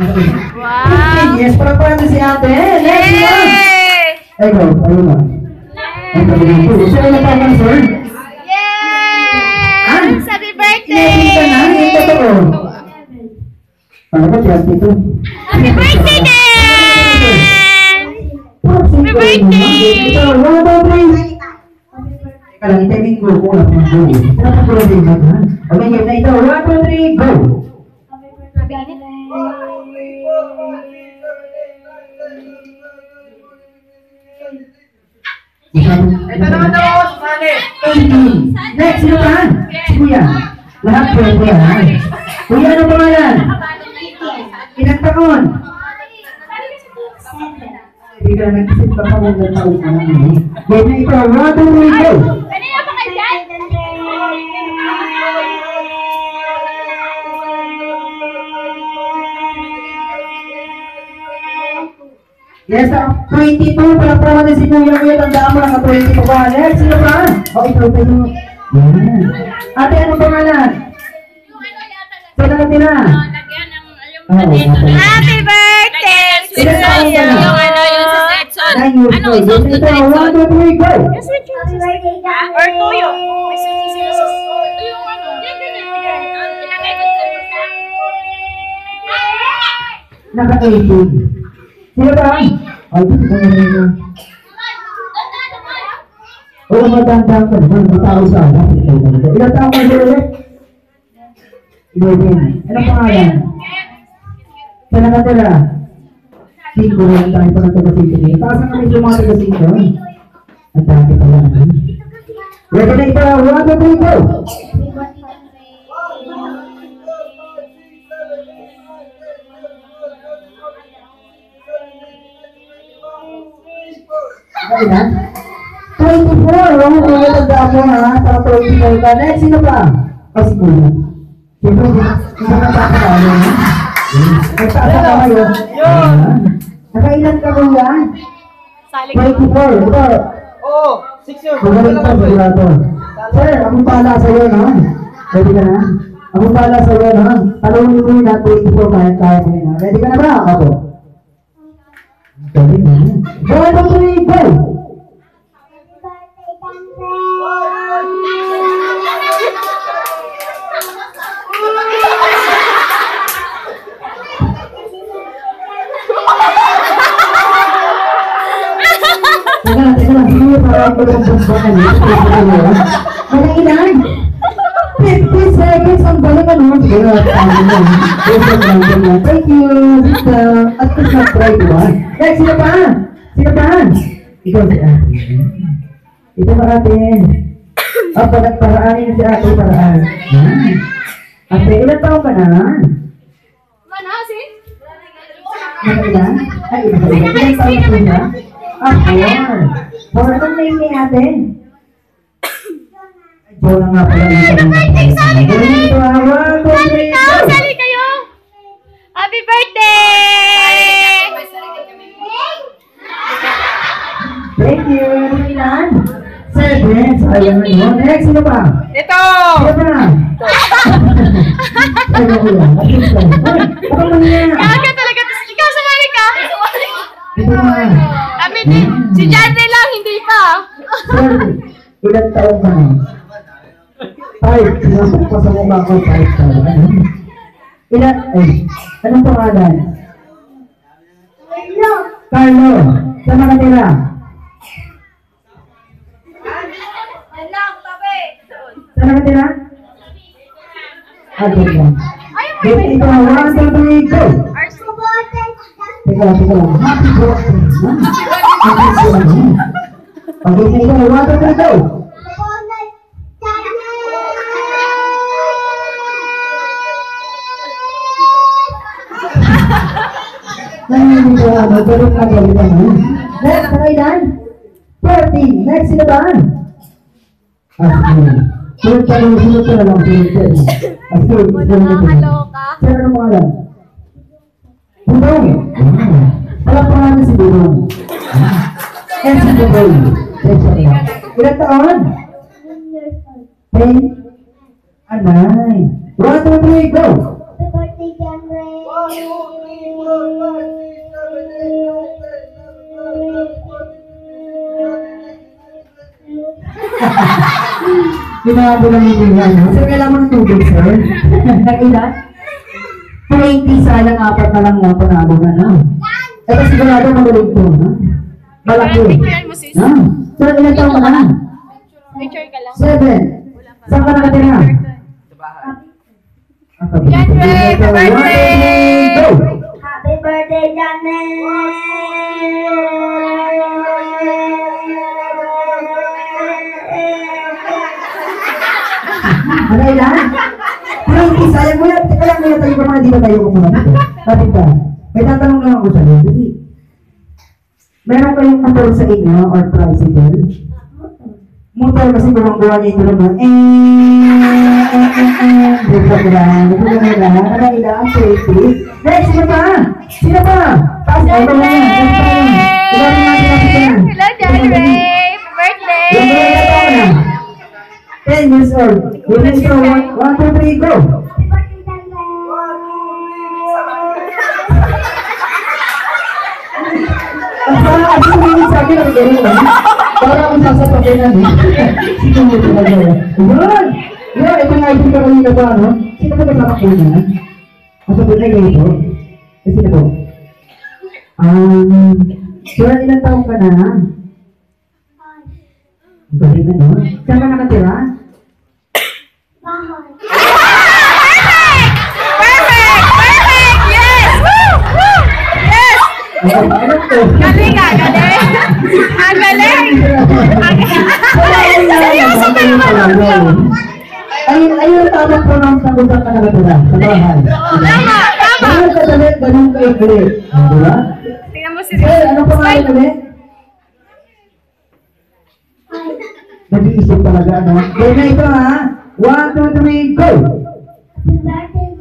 Wow! Yes, para para si ate. One. Yay! Ay, go. Ayun na. Ang sabi ko. Sino na pa man, sir? Yay! Happy Nakita na. Yung birthday! totoo. Ano ba, 22? Happy birthday, Dan! Happy birthday! Ito, two, three. Teka lang, timing go. Kung wala pang go. Wala pang go ba, ha? Okay, na ito. One, two, three, go. Ito naman daw ako, Susane. 18. Next, sino pa? Si Kuya. Lahat po, Kuya. ha? Kuya, ano pangalan? Ilang? Hindi ka nag-isip pa ilang taon ka na. eh. Game na ito. Yes, ah, 22. Palakpakan natin si Kuya Kuya. Tandaan mo lang ang 22 ka. Next, sino pa? O, ikaw tayo. Yan. Ate, anong pangalan? Saan na natira? Oh, Happy birthday! Ka na? Yung ano, yung sa Setson. Ano, Game sa na ito. One, Setson. two, three, go. Switch yung sa Setson. Or tuyo. Sa ano, yan, yan, yan, yan. Ilagay ko sa Naka-18. Sino ba? Ay, dito ka na rin. Oo, matandaan ka naman. Matao sa anak. Ilang taon ka sila ulit? Eleven. Anong pangalan? Saan nakatira? Cinco lang tayo pa ng taga-cinco. Taas na kami yung mga taga-cinco. Ang dami pala. ano? Ready na ito. One, two, three, go! Okay na? 24. Huwag mo kung tandaan mo ha. Para 24 ka. Next, sino pa? O, si Kuya. Siyempre, hindi hindi ka napapakalo ha? Nagtaasa ka kayo. Ayan. Nakailan ka kuya? Sali 24. Ito. Oo, 6 years. Magaling pa sigurado. Sir, akong pala sa iyo na. Ready ka na? Akong pala sa iyo na. Talawin mo yun na 24 kaya kaya mo yun. Ready ka na ba? Ako. Galing na. One, two, three, go! Teka lang, teka lang. Sige, para ako lang bumbakan. Walang ilan? 50 seconds ang galing ano. Sige, tama mo. Yes, ang galing mo. Thank you. Sista. At least na try ko ah. Next, sino pa? Sino pa? Ikaw si ate. Ito pa ate. Ah, para paraanin si ate paraan. Yan. Ate, ilan taon ka na? Manasin? Nakailan? Ay. Ilan taon ka na? Ah, four. Four ang name ni ate. Ay, four na nga pala. Galing ito ah. One, two, Sali ka! Sali kayo! Happy birthday! Thank you. Ilan? Seven. Sayang na yun. Next, sino pa? Ito! Sino pa? Ay. At least lang. Ay, ako lang yan. Kaga talaga. Ikaw sumali ka. Ito na. Kami din. Si Jandre lang, hindi pa. Sir, ilan taon ka na? Five. Sinasok pa sa mukha ko. Five taon. Ano? Ilan? Ay, anong pangalan? Carlo. Saan nakatira? Saan nakatira? Ah, doon lang. Game ito. One, two, three, go! Teka teka. Happy birthday. ha? Happy birthday. Na ito. One, two, three, go! Ko ano, pero kagalit ano. Next, nakailan? 30. Next, sino ba? Ah, sige. Sunod ka lang, sunod ka na lang, sunod ka na. Ah, sige, sunod ka na. Nakakaloka. Sino ano mo alam? Budong. Ah. Alam pa natin si Budong. Ah. And si Budong. Ilan taon? Ten? Ah, nine. One, two, three, go! John Ginagawa lang yung mga ano. Sir, kailangan mo ng tubig, sir. Nakilan? 20 salang apat na lang nga panalo na, no? Ito sigurado magaling po, no? Malaki. Sir, ilan taong ka na? Picture ka lang. Seven. Saan ka nakatira? Ray, happy birthday! Happy birthday, John Ano ilan? 20 sayang mo yan. Teka lang, may tayo pa mga di ba tayo kumunod? Sabi ka, may tatanong lang ako sa'yo. Kasi, meron kayong motor sa inyo or tricycle? Motor kasi gumagawa niya ito naman. Eh. Dito ko lang. Dito ko lang. Ano ilan? 20. Next, sino pa? Sino pa? Taas na ito na. Ilan yung natin natin yan? Hello, John Ray! Happy Yung mga ilan taon na? birthday! 10 years old. Yung next one, 1, 2, 3, go! Ang parang kasi sumingin sa akin, ang gano'n lang. Parang akong sasapakin na, no? Sino mo talaga yan? Yan! Yan, ito nga ito ka kanina ba, no? Sino ba kasama ko na? Ang sabi na ganito? Eh, sino po? Um, sure, ilang taong ka na? Ang galing na, no? Saan ka nakatira? Perfect! Perfect! Yes! Woo! Woo! Yes! Ay, ano to? Galing ka, galing! Ang galing! Seryoso ka naman! Ayun, ayun ang tamang na saan ka nakatira, sa bahay. Tama! Tama! Ganun kadalit, ganun kayo galit. Ah, Di ba? Tingnan mo si Sir, ano pa nga ulit? Nag-iisip talaga, ano? Kaya na ito, ha? One, two, three, go! Kahit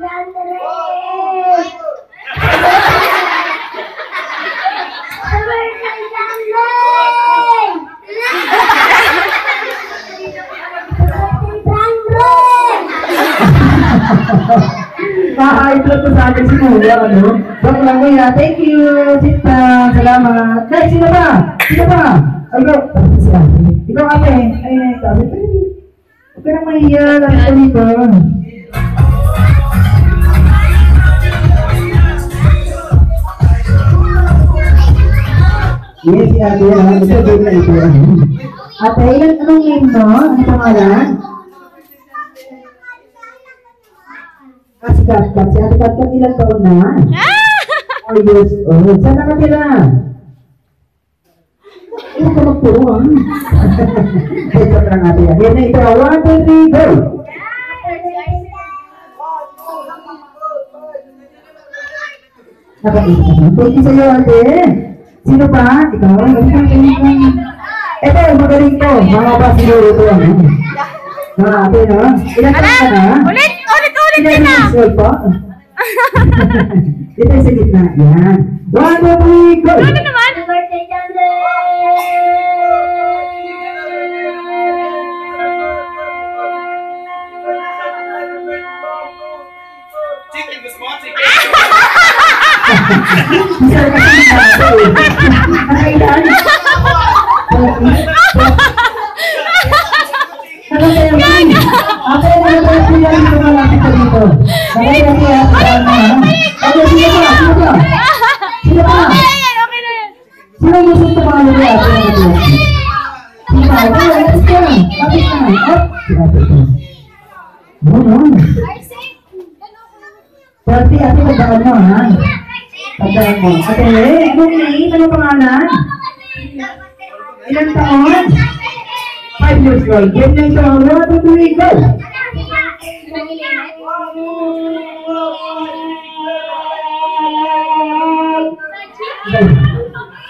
ko sa akin si Kuya, ano? Bak lang kuya, thank you, Sita, salamat. Next, sino ba? Sino ba? Tapos si ate. Ikaw ate. Ay, sabi huwag ka na mahiya, lang ko dito. Yes, si ate, ha? Ito, game na ito, ano? Ate, ilan, anong name mo? Ano pangalan? Ah, si Katkat. Si Ate Katkat ilang taon na? Four years old. Saan nakatira? Ano ka magturuan? Ito lang ate. Yan na ito. One, two, three, go! Nakaisip ka na. Thank you sa'yo, ate. Sino pa? Ikaw? Ikaw, ikaw. Ito, magaling to. Mga ba siguro ito, ano? Mga ate, no? Ilan taon ka na? Ulit! Ulit! Ulit! Ilan Tina! years old po? Ito sa gitna. Yan. One, two, three, go! Ano naman? Chicken, gusto mo chicken? Isa ka sa gitna. Nakailan? Nakailan? Ate, ano ba yung pila dito malapit ka dito? Nakailan niya? Okay, sino pa? Sino pa? Sino pa? Okay na yan! Okay na yan! Sino yung gusto tumalo niya? Ate, ano ba? Sino pa? Ito, let's go. Lapit na. Up. Lapit na. No, no. Pwede, ate, pagdaan mo, ha? Pagdaan mo. Ate, anong name? Ano pangalan? Ilang taon? Five years old. Go!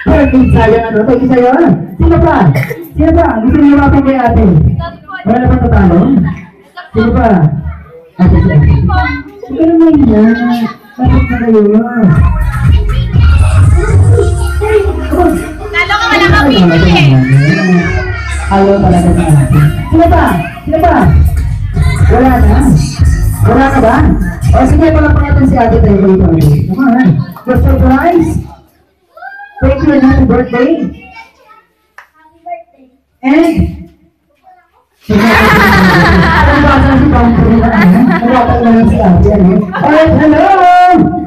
Pwede, sayang ano? Pwede sa'yo, ano? Sino pa? Sino pa? Gusto niyo mapin kay ate? Wala na bang tatalo? Sino pa? Ate, si ate. Huwag ka naman yan. Bakit na kayo? Lalo ka wala kang pipili! Ayaw talaga sa Wala na. Wala ka ba? O sige, palapang natin si ate tayo ulit. Come on. Your surprise. Thank you and happy birthday. And ang bata si na ano? Ang bata na lang si ate ano? Alright, hello!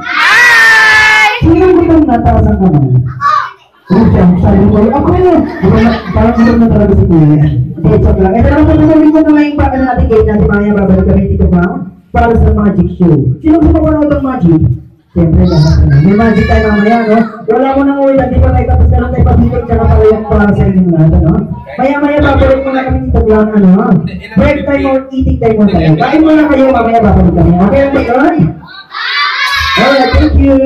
Hi! Sino mo itong natasan ko naman? Oh, siya, sabi ko, ako yun. Parang gusto na talaga si Kuya. Hindi, joke lang. Ito naman po sa likod na ngayong paano natin gate natin mamaya babalik kami Tito Brown para sa magic show. Sino gusto mapanood ng magic? Siyempre, lahat na. May magic tayo mamaya, no? Wala mo nang uwi, di pa tayo tapos na lang tayo pabibig tsaka pala yung para sa inyo natin, no? Maya-maya babalik muna kami Tito Brown, ano? Break time or eating time mo tayo. Kain muna kayo, mamaya babalik kami. Okay, okay, yun? Alright, thank you.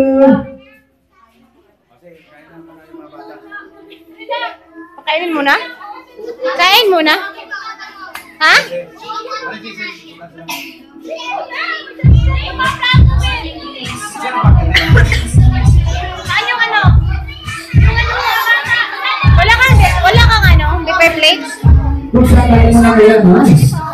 Kainin muna? Kain muna? Ha? Saan yung ano? Ano? Wala kang, wala kang ano? Paper plates? Kung saan tayo muna kayo, no?